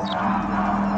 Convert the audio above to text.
あっ!